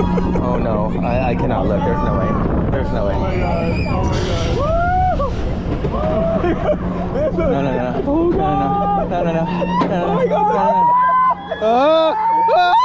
Oh no, I, I cannot look. There's no way. There's no way. No, no, no. No, no, no. No, no, no. No, no, no. No, no, no. Oh! Oh!